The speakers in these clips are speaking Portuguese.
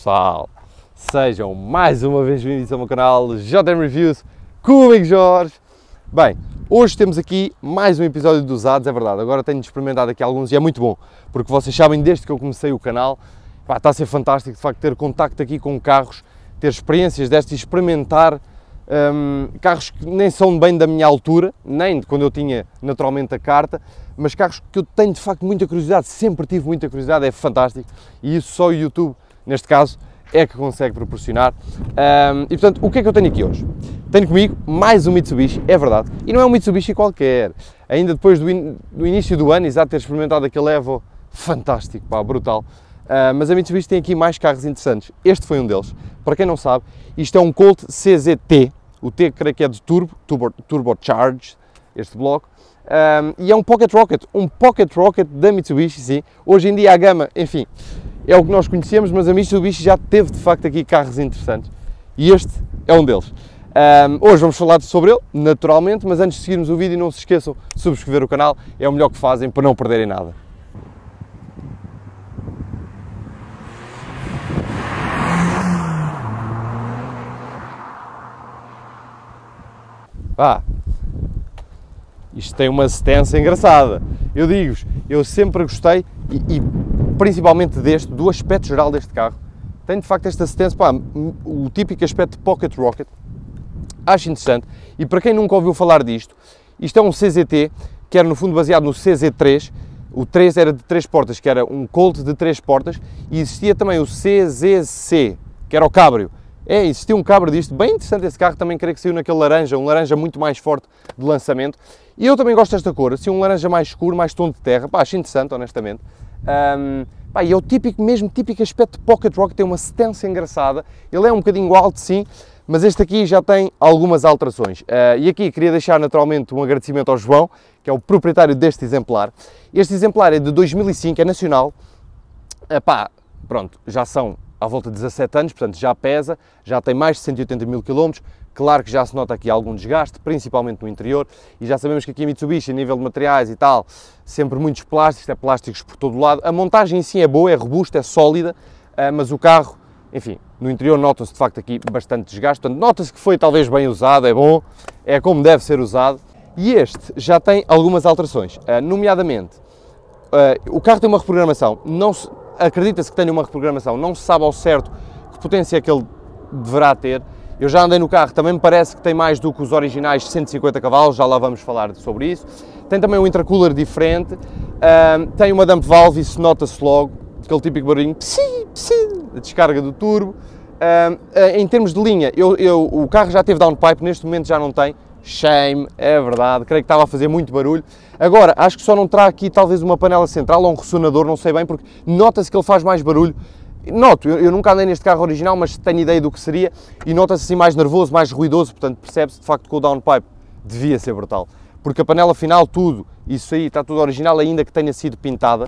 pessoal, sejam mais uma vez bem-vindos ao meu canal JM Reviews com o amigo Jorge. Bem, hoje temos aqui mais um episódio dos usados, é verdade, agora tenho experimentado aqui alguns e é muito bom, porque vocês sabem desde que eu comecei o canal, pá, está a ser fantástico de facto ter contacto aqui com carros, ter experiências destas e experimentar um, carros que nem são bem da minha altura, nem de quando eu tinha naturalmente a carta, mas carros que eu tenho de facto muita curiosidade, sempre tive muita curiosidade, é fantástico. E isso só o YouTube, neste caso, é que consegue proporcionar. Um, e portanto, o que é que eu tenho aqui hoje? Tenho comigo mais um Mitsubishi, é verdade, e não é um Mitsubishi qualquer. Ainda depois do, in, do início do ano, exato, ter experimentado aquele Evo fantástico, pá, brutal. Uh, mas a Mitsubishi tem aqui mais carros interessantes. Este foi um deles. Para quem não sabe, isto é um Colt CZT, o T creio que é de turbo, turbo turbocharged, este bloco, um, e é um Pocket Rocket, um Pocket Rocket da Mitsubishi, sim. Hoje em dia a gama, enfim, é o que nós conhecemos, mas a Mitsubishi já teve de facto aqui carros interessantes e este é um deles. Um, hoje vamos falar sobre ele, naturalmente, mas antes de seguirmos o vídeo, não se esqueçam de subscrever o canal, é o melhor que fazem para não perderem nada. Vá, isto tem uma assistência engraçada. Eu digo-vos, eu sempre gostei, e, e, principalmente deste, do aspecto geral deste carro. Tem de facto esta assistência, pá, o típico aspecto de Pocket Rocket. Acho interessante. E para quem nunca ouviu falar disto, isto é um CZT, que era no fundo baseado no CZ3. O 3 era de 3 portas, que era um Colt de 3 portas, e existia também o CZC, que era o Cabrio é, existia um cabra disto, bem interessante esse carro, também creio que saiu naquele laranja, um laranja muito mais forte de lançamento. E eu também gosto desta cor, assim um laranja mais escuro, mais tom de terra, pá, acho interessante, honestamente. Um, pá, e é o típico, mesmo típico aspecto de Pocket Rock, tem uma assistência engraçada, ele é um bocadinho alto sim, mas este aqui já tem algumas alterações. Uh, e aqui queria deixar naturalmente um agradecimento ao João, que é o proprietário deste exemplar. Este exemplar é de 2005, é nacional. Uh, pá, pronto, já são à volta de 17 anos, portanto já pesa, já tem mais de 180 mil quilómetros, claro que já se nota aqui algum desgaste, principalmente no interior, e já sabemos que aqui a Mitsubishi, a nível de materiais e tal, sempre muitos plásticos, é plásticos por todo lado, a montagem em si é boa, é robusta, é sólida, eh, mas o carro, enfim, no interior nota-se de facto aqui bastante desgaste, portanto nota-se que foi talvez bem usado, é bom, é como deve ser usado, e este já tem algumas alterações, eh, nomeadamente, eh, o carro tem uma reprogramação, não se, acredita-se que tenha uma reprogramação, não se sabe ao certo que potência é que ele deverá ter. Eu já andei no carro, também me parece que tem mais do que os originais 150 cavalos, já lá vamos falar sobre isso. Tem também um intercooler diferente, tem uma dump valve, isso nota-se logo, aquele típico barulhinho, psi, psi, a descarga do turbo. em termos de linha, eu, eu, o carro já teve downpipe, neste momento já não tem, shame, é verdade, creio que estava a fazer muito barulho. Agora, acho que só não terá aqui talvez uma panela central ou um ressonador, não sei bem, porque nota-se que ele faz mais barulho. Noto, eu, eu, nunca andei neste carro original, mas tenho ideia do que seria, e nota-se assim mais nervoso, mais ruidoso, portanto percebe-se de facto que o downpipe devia ser brutal. Porque a panela final, tudo, isso aí está tudo original, ainda que tenha sido pintada.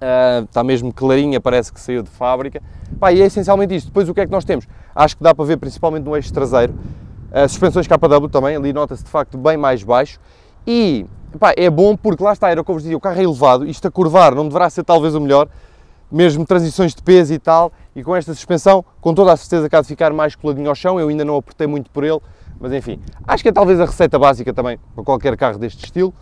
Uh, está mesmo clarinha, parece que saiu de fábrica. Pá, e é essencialmente isto. Depois o que é que nós temos? Acho que dá para ver principalmente no eixo traseiro, as suspensões KW também, ali nota-se de facto bem mais baixo. E pá, é bom porque lá está, era o dizia, o carro é elevado, isto a curvar não deverá ser talvez o melhor, mesmo transições de peso e tal, e com esta suspensão, com toda a certeza que há de ficar mais coladinho ao chão, eu ainda não apertei muito por ele, mas enfim, acho que é talvez a receita básica também para qualquer carro deste estilo.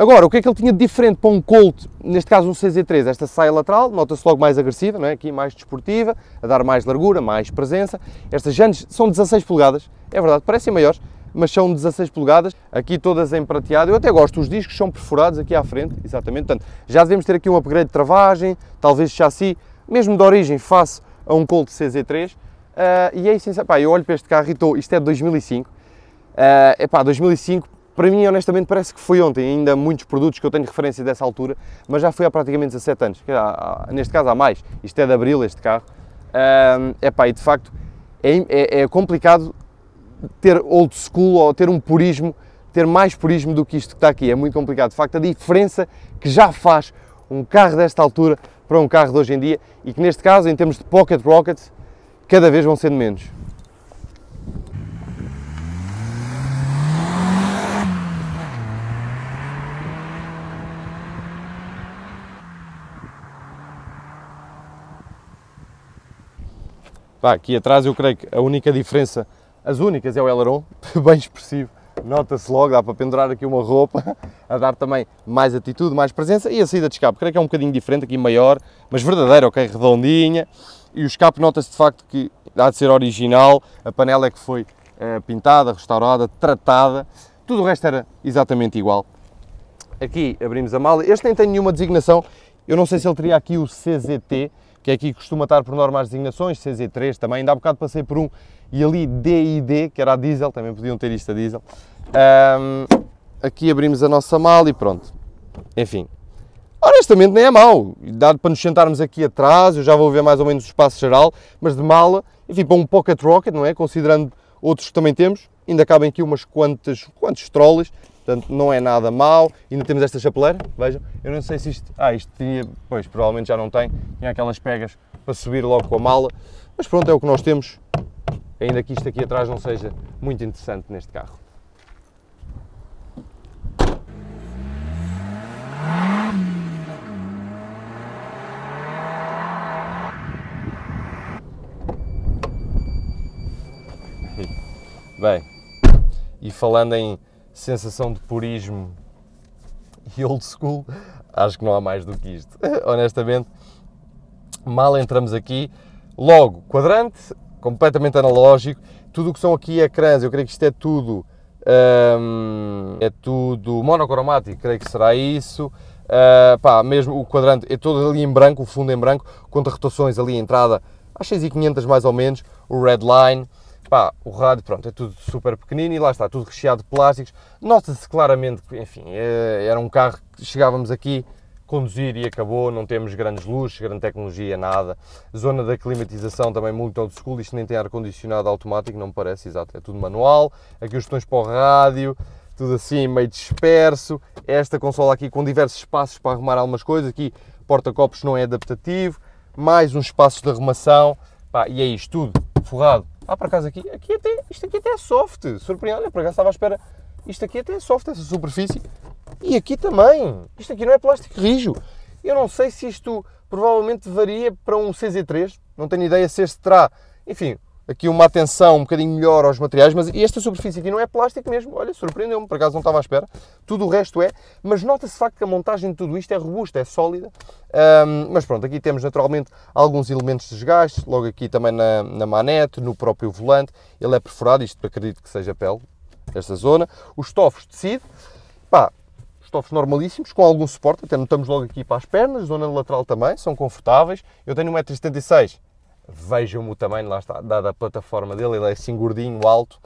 Agora, o que é que ele tinha de diferente para um Colt, neste caso um CZ3? Esta saia lateral, nota-se logo mais agressiva, não é? aqui mais desportiva, a dar mais largura, mais presença. Estas jantes são 16 polegadas, é verdade, parecem maiores, mas são 16 polegadas, aqui todas em prateado. Eu até gosto, os discos são perfurados aqui à frente, exatamente. Portanto, já devemos ter aqui um upgrade de travagem, talvez chassi, mesmo de origem, face a um Colt CZ3. Uh, ah, e é essencial, pá, eu olho para este carro e estou, isto é de 2005. Uh, epá, 2005 para mim, honestamente, parece que foi ontem. Ainda muitos produtos que eu tenho referência dessa altura, mas já foi há praticamente 17 anos. Neste caso, há mais. Isto é de abril, este carro. É epá, e de facto, é, é, é complicado ter old school ou ter um purismo, ter mais purismo do que isto que está aqui. É muito complicado. De facto, a diferença que já faz um carro desta altura para um carro de hoje em dia e que neste caso, em termos de pocket rockets, cada vez vão sendo menos. Pá, aqui atrás eu creio que a única diferença, as únicas, é o aileron, bem expressivo. Nota-se logo, dá para pendurar aqui uma roupa, a dar também mais atitude, mais presença. E a saída de escape, creio que é um bocadinho diferente, aqui maior, mas verdadeira, ok, redondinha. E o escape nota-se de facto que há de ser original, a panela é que foi uh, pintada, restaurada, tratada, tudo o resto era exatamente igual. Aqui abrimos a mala, este nem tem nenhuma designação, eu não sei se ele teria aqui o CZT, que é aqui que costuma estar por norma as designações, CZ3 também, ainda há bocado passei por um, e ali DID, que era a diesel, também podiam ter isto a diesel. Um, aqui abrimos a nossa mala e pronto. Enfim, honestamente nem é mau, dado para nos sentarmos aqui atrás, eu já vou ver mais ou menos o espaço geral, mas de mala, enfim, para um pocket rocket, não é? Considerando outros que também temos, ainda cabem aqui umas quantas, quantos trolleys, portanto não é nada mau. Ainda temos esta chapeleira, vejam, eu não sei se isto, ah, isto tinha, pois provavelmente já não tem, tinha aquelas pegas para subir logo com a mala, mas pronto, é o que nós temos, ainda que isto aqui atrás não seja muito interessante neste carro. Bem, e falando em sensação de purismo e old school, acho que não há mais do que isto. Honestamente, mal entramos aqui, logo, quadrante, completamente analógico, tudo o que são aqui ecrãs, eu creio que isto é tudo, hum, é tudo monocromático, creio que será isso. Uh, pá, mesmo o quadrante é todo ali em branco, o fundo em branco, conta rotações ali, entrada às 6500 mais ou menos, o red line, Pá, o rádio, pronto, é tudo super pequenino e lá está, tudo recheado de plásticos. Nota-se claramente que, enfim, é, era um carro que chegávamos aqui, conduzir e acabou, não temos grandes luxos, grande tecnologia, nada. Zona da climatização também muito old school, isto nem tem ar-condicionado automático, não me parece, exato, é tudo manual. Aqui os botões para o rádio, tudo assim meio disperso. Esta consola aqui com diversos espaços para arrumar algumas coisas, aqui porta-copos não é adaptativo, mais uns espaços de arrumação, pá, e é isto tudo forrado ah, por acaso aqui, aqui até, isto aqui até é soft. Surpreende, acaso estava à espera. Isto aqui até é soft, essa superfície. E aqui também. Isto aqui não é plástico rijo. Eu não sei se isto provavelmente varia para um CZ3. Não tenho ideia se este terá. Enfim, aqui uma atenção um bocadinho melhor aos materiais, mas esta superfície aqui não é plástico mesmo. Olha, surpreendeu-me, por acaso não estava à espera. Tudo o resto é, mas nota-se de facto que a montagem de tudo isto é robusta, é sólida. Um, mas pronto, aqui temos naturalmente alguns elementos de desgaste, logo aqui também na, na manete, no próprio volante. Ele é perforado, isto acredito que seja pele, esta zona. Os estofos de tecido, pá, estofos normalíssimos, com algum suporte, até notamos logo aqui para as pernas, zona lateral também, são confortáveis. Eu tenho 1,76m, Vejam-me o tamanho, lá está, dada a plataforma dele, ele é assim gordinho, alto.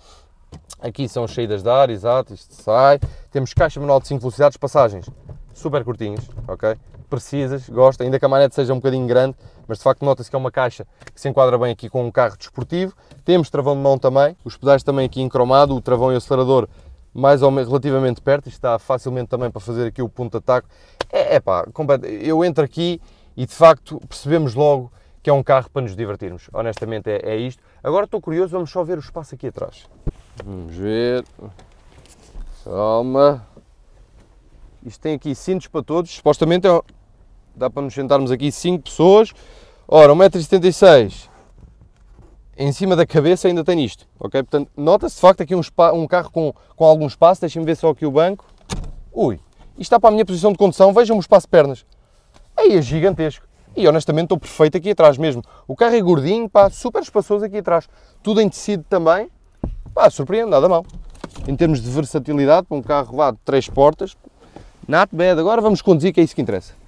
Aqui são saídas de ar, exato, isto sai. Temos caixa manual de 5 velocidades, passagens super curtinhas, ok? Precisas, gosto, ainda que a manete seja um bocadinho grande, mas de facto nota-se que é uma caixa que se enquadra bem aqui com um carro desportivo. Temos travão de mão também, os pedais também aqui em cromado, o travão e o acelerador mais ou menos relativamente perto, isto está facilmente também para fazer aqui o ponto de ataque. É, é pá, eu entro aqui e de facto percebemos logo que é um carro para nos divertirmos. Honestamente é, é isto. Agora estou curioso, vamos só ver o espaço aqui atrás. Vamos ver. Calma. Isto tem aqui cintos para todos. Supostamente é... dá para nos sentarmos aqui 5 pessoas. Ora, 1,76m em cima da cabeça ainda tem isto, ok? Portanto, nota-se de facto aqui um, um carro com, com algum espaço. Deixem-me ver só aqui o banco. Ui, isto está para a minha posição de condução. Vejam o espaço de pernas. Aí é gigantesco. E honestamente estou perfeito aqui atrás mesmo. O carro é gordinho, pá, super espaçoso aqui atrás. Tudo em tecido também. Pá, surpreende, nada mal. Em termos de versatilidade, para um carro lá de três portas, not bad. Agora vamos conduzir, que é isso que interessa.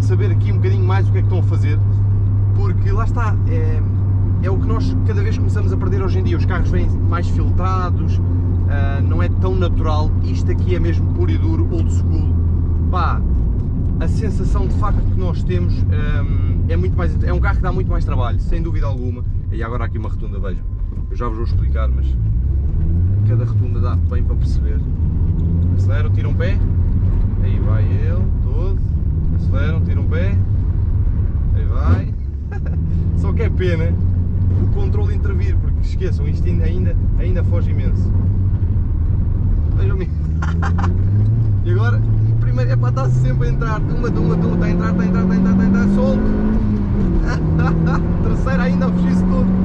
De saber aqui um bocadinho mais o que é que estão a fazer, porque lá está, é, é o que nós cada vez começamos a perder hoje em dia. Os carros vêm mais filtrados, uh, não é tão natural. Isto aqui é mesmo puro e duro, old school. Pá, a sensação de facto que nós temos um, é muito mais. É um carro que dá muito mais trabalho, sem dúvida alguma. E agora aqui uma rotunda, vejam. Eu já vos vou explicar, mas cada rotunda dá bem para perceber. Aceleram, tiram um pé, aí vai ele, todo. Aceleram, tiram um pé, aí vai. Só que é pena o controle intervir, porque esqueçam, isto ainda, ainda foge imenso. Vejam-me. e agora, primeiro é para estar sempre a entrar, uma, de uma, de uma, está a entrar, está a entrar, está a entrar, está a entrar, solto. Terceira ainda a fugir-se todo.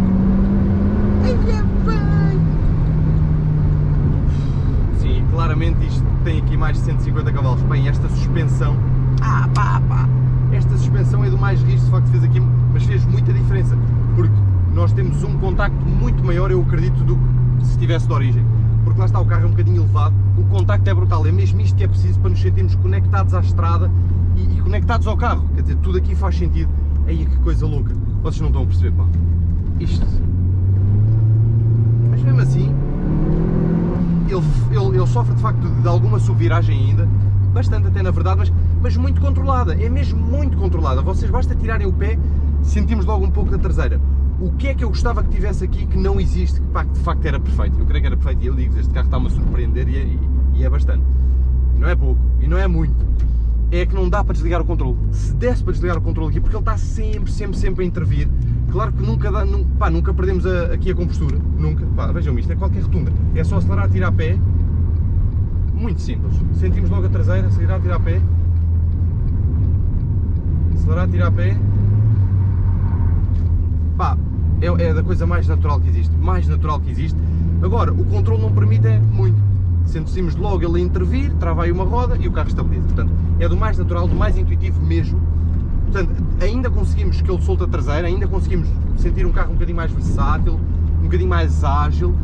Sim, claramente isto tem aqui mais de 150 cavalos. Bem, esta suspensão, ah pá, pá, esta suspensão é do mais rijo, de facto fez aqui, mas fez muita diferença, porque nós temos um contacto muito maior, eu acredito, do que se estivesse de origem. Porque lá está, o carro é um bocadinho elevado, o contacto é brutal, é mesmo isto que é preciso para nos sentirmos conectados à estrada e, e conectados ao carro. Quer dizer, tudo aqui faz sentido. Aí que coisa louca. Vocês não estão a perceber, pá. Isto. Mas mesmo assim, ele, ele, ele sofre de facto de alguma subviragem ainda, bastante até na verdade, mas, mas muito controlada. É mesmo muito controlada. Vocês basta tirarem o pé, sentimos logo um pouco da traseira o que é que eu gostava que tivesse aqui que não existe, que, pá, de facto era perfeito. Eu creio que era perfeito e eu digo este carro está-me a surpreender e é, e, é bastante. E não é pouco, e não é muito. É que não dá para desligar o controle. Se desse para desligar o controle aqui, porque ele está sempre, sempre, sempre a intervir. Claro que nunca, dá, nunca, pá, nunca perdemos a, aqui a compostura, nunca. Pá, vejam isto, é qualquer rotunda. É só acelerar, tirar pé. Muito simples. Sentimos logo a traseira, acelerar, tirar pé. Acelerar, tirar pé pá, é, é, da coisa mais natural que existe, mais natural que existe. Agora, o controle não permite é muito. Sentimos logo ele intervir, trava aí uma roda e o carro estabiliza. Portanto, é do mais natural, do mais intuitivo mesmo. Portanto, ainda conseguimos que ele solte a traseira, ainda conseguimos sentir um carro um bocadinho mais versátil, um bocadinho mais ágil,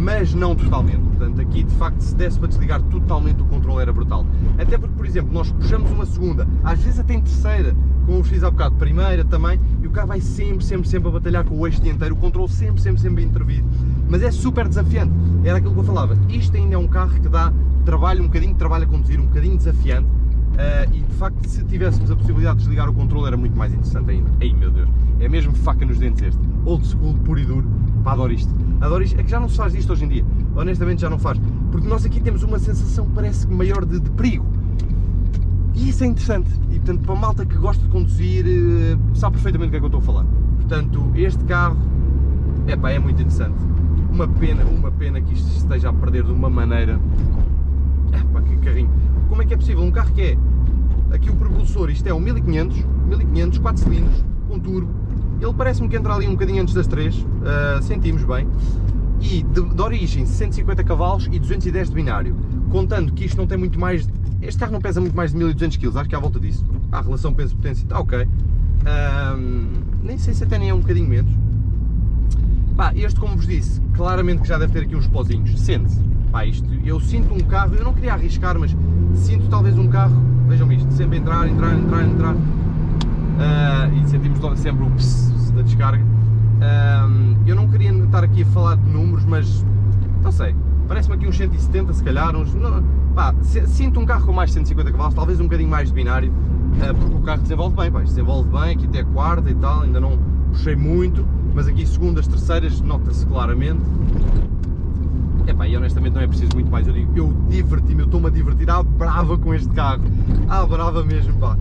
mas não totalmente. Portanto, aqui de facto, se desse para desligar totalmente o controle era brutal. Até porque, por exemplo, nós puxamos uma segunda, às vezes até em terceira, como fiz há bocado, primeira também, e o carro vai sempre, sempre, sempre a batalhar com o eixo dianteiro, o controle sempre, sempre, sempre a intervir. Mas é super desafiante, era aquilo que eu falava. Isto ainda é um carro que dá trabalho, um bocadinho de trabalho a conduzir, um bocadinho desafiante, uh, e de facto, se tivéssemos a possibilidade de desligar o controle, era muito mais interessante ainda. Ei meu Deus, é mesmo faca nos dentes este, old school, puro e duro, pá, adoro isto. Adoro isto, é que já não se faz isto hoje em dia, honestamente já não faz, porque nós aqui temos uma sensação, parece maior de, de perigo e isso é interessante. E portanto, para a malta que gosta de conduzir, eh, sabe perfeitamente o que é que eu estou a falar. Portanto, este carro epá, é muito interessante. Uma pena, uma pena que isto esteja a perder de uma maneira. Epá, que carrinho. Como é que é possível? Um carro que é. Aqui o propulsor, isto é um 1500, 1500, 4 cilindros, com turbo. Ele parece-me que entra ali um bocadinho antes das 3, uh, eh, sentimos bem. E de, de origem 150 cavalos e 210 de binário. Contando que isto não tem muito mais este carro não pesa muito mais de 1200 kg, acho que é à volta disso. A relação peso-potência está ok. Nem sei se até nem é um bocadinho menos. Pá, este, como vos disse, claramente que já deve ter aqui uns pozinhos. Sente-se. Pá, isto, eu sinto um carro, eu não queria arriscar, mas sinto talvez um carro, vejam isto, sempre entrar, entrar, entrar, entrar. Uh, e sentimos sempre o pss da descarga. Uh, eu não queria estar aqui a falar de números, mas não sei, parece-me aqui uns 170 se calhar, uns, não, pá, sinto um carro com mais de 150 cavalos, talvez um bocadinho mais de binário, uh, porque o carro desenvolve bem, pá, desenvolve bem, aqui até a quarta e tal, ainda não puxei muito, mas aqui segundas, terceiras, nota-se claramente. Epá, e honestamente não é preciso muito mais, eu digo, eu diverti-me, eu estou-me a divertir à brava com este carro, à brava mesmo, pá.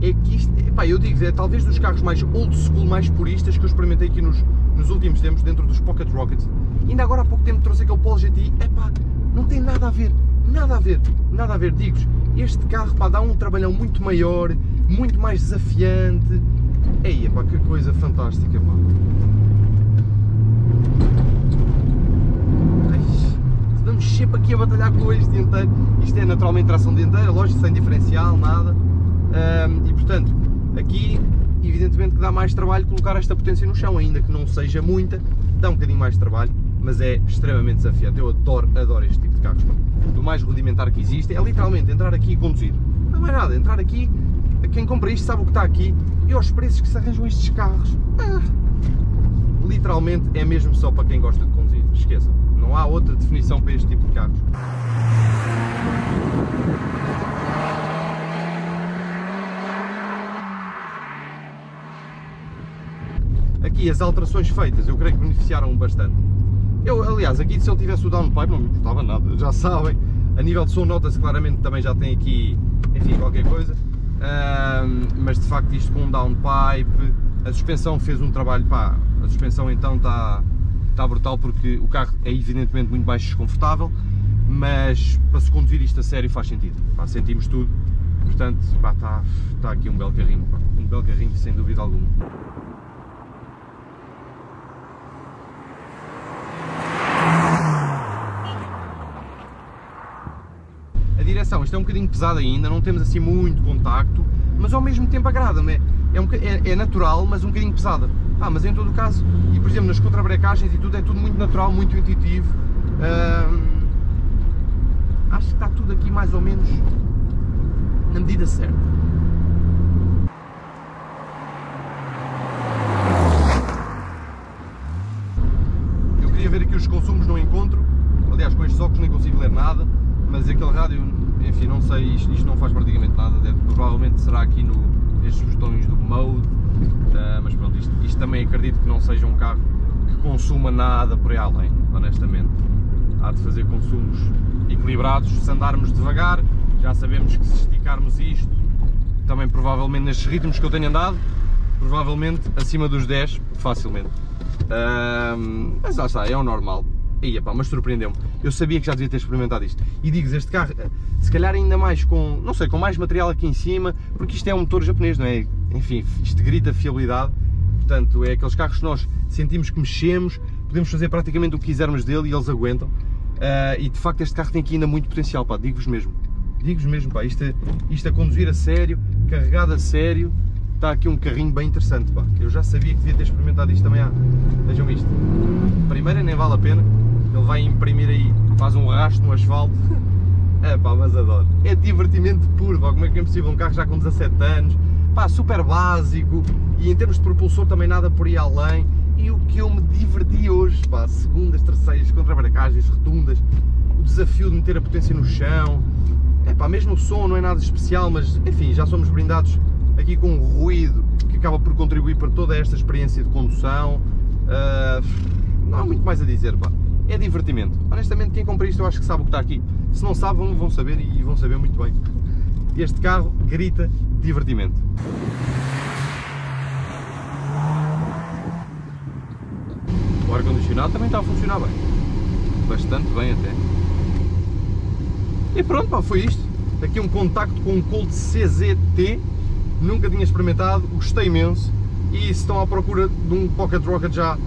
É que isto, epá, eu digo, é talvez dos carros mais old school, mais puristas que eu experimentei aqui nos, nos últimos tempos, dentro dos Pocket Rockets. Ainda agora há pouco tempo trouxe aquele Polo GTI, epá, não tem nada a ver, nada a ver, nada a ver, digo este carro pá, dá um trabalhão muito maior, muito mais desafiante. Ei, pá, que coisa fantástica, pá. Vamos sempre aqui a batalhar com este dianteiro. Isto é naturalmente tração dianteira, lógico, sem diferencial, nada. Um, e portanto, aqui evidentemente que dá mais trabalho colocar esta potência no chão, ainda que não seja muita, dá um bocadinho mais de trabalho mas é extremamente desafiante. Eu adoro, adoro este tipo de carros. Do mais rudimentar que existe, é literalmente entrar aqui e conduzir. Não é nada, entrar aqui, quem compra isto sabe o que está aqui e aos preços que se arranjam estes carros. Ah, literalmente é mesmo só para quem gosta de conduzir. Esqueça, não há outra definição para este tipo de carros. Aqui as alterações feitas eu creio que beneficiaram bastante. Eu, aliás, aqui se ele tivesse o downpipe não me importava nada, já sabem. A nível de som nota-se claramente também já tem aqui, enfim, qualquer coisa. mas de facto isto com um downpipe, a suspensão fez um trabalho, pá, a suspensão então está, está brutal porque o carro é evidentemente muito mais desconfortável, mas para se conduzir isto a sério faz sentido, pá, sentimos tudo, portanto pá, está, está aqui um belo carrinho, pá, um belo carrinho sem dúvida alguma. Direção, isto é um bocadinho pesado ainda, não temos assim muito contacto, mas ao mesmo tempo agrada-me, é, é, é, natural, mas um bocadinho pesada. Ah, mas em todo o caso, e por exemplo nas contrabrecagens e tudo, é tudo muito natural, muito intuitivo. Acho que está tudo aqui mais ou menos na medida certa. Eu queria ver aqui os consumos no encontro, aliás com estes óculos nem consigo ler nada, mas aquele rádio, enfim, não sei, isto, isto não faz praticamente nada, deve, provavelmente será aqui no, botões do mode, uh, mas pronto, isto, isto, também acredito que não seja um carro que consuma nada por aí além, honestamente. Há de fazer consumos equilibrados, se andarmos devagar, já sabemos que se esticarmos isto, também provavelmente nestes ritmos que eu tenho andado, provavelmente acima dos 10, facilmente. Uh, mas lá está, é o normal. Ia mas surpreendeu-me. Eu sabia que já devia ter experimentado isto. E digo este carro, eh, se calhar ainda mais com, não sei, com mais material aqui em cima, porque isto é um motor japonês, não é? Enfim, isto grita fiabilidade. Portanto, é aqueles carros que nós sentimos que mexemos, podemos fazer praticamente o que quisermos dele e eles aguentam. Uh, e de facto este carro tem aqui ainda muito potencial, pá, digo-vos mesmo. Digo-vos mesmo, pá, isto, isto a conduzir a sério, carregado a sério, está aqui um carrinho bem interessante, pá. Eu já sabia que devia ter experimentado isto também. Ah, vejam isto. Primeiro nem vale a pena, ele vai imprimir aí, faz um rastro no asfalto. É pá, mas adoro. É divertimento puro, pá. como é que é possível um carro já com 17 anos, pá, super básico e em termos de propulsor também nada por aí além. E o que eu me diverti hoje, pá, segundas, terceiras, contra-bracagens, rotundas, o desafio de meter a potência no chão, é pá, mesmo o som não é nada especial, mas enfim, já somos brindados aqui com um ruído que acaba por contribuir para toda esta experiência de condução. Uh, não há muito mais a dizer, pá é divertimento. Honestamente, quem compra isto eu acho que sabe o que está aqui. Se não sabe, vão saber e vão saber muito bem. Este carro grita divertimento. O ar-condicionado também está a funcionar bem. Bastante bem até. E pronto, pá, foi isto. Aqui um contacto com um Colt CZT. Nunca tinha experimentado, gostei imenso. E se estão à procura de um Pocket Rocket já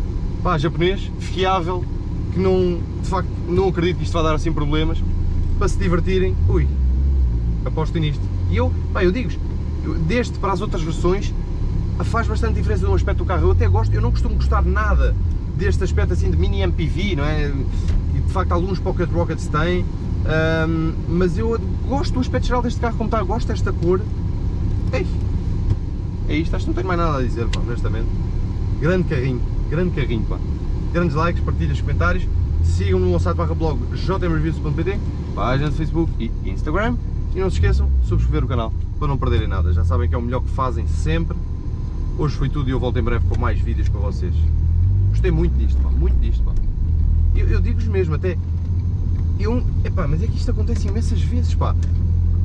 pá, japonês, fiável, que não, de facto, não acredito que isto vai dar assim problemas, para se divertirem, ui, apostem nisto. E eu, eu digo-vos, deste para as outras versões, faz bastante diferença no aspecto do carro. Eu até gosto, eu não costumo gostar nada deste aspecto assim de mini MPV, não é? E de facto alguns Pocket Rockets têm, um, mas eu gosto do aspecto geral deste carro como está, gosto desta cor. Ei, é isto, acho que não tenho mais nada a dizer, pá, honestamente. Grande carrinho, grande carrinho, pá grandes likes, partilhas, comentários. Sigam no site barra blog jmreviews.pt, página de Facebook e Instagram. E não se esqueçam de subscrever o canal para não perderem nada. Já sabem que é o melhor que fazem sempre. Hoje foi tudo e eu volto em breve com mais vídeos para vocês. Gostei muito disto, pá, muito disto. Pá. Eu, eu digo-vos mesmo, até. Eu, epá, mas é que isto acontece imensas vezes, pá.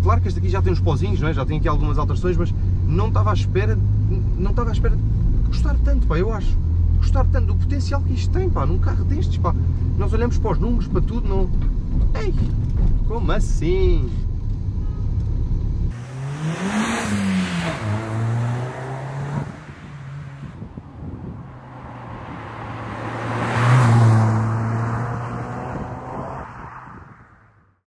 Claro que este aqui já tem uns pozinhos, não é? já tem aqui algumas alterações, mas não estava à espera, não estava à espera de gostar tanto, pá, eu acho gostar tanto do potencial que isto tem, pá, num carro destes, pá. Nós olhamos para os números, para tudo, não... Ei, como assim?